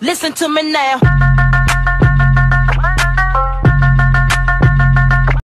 Listen to me now.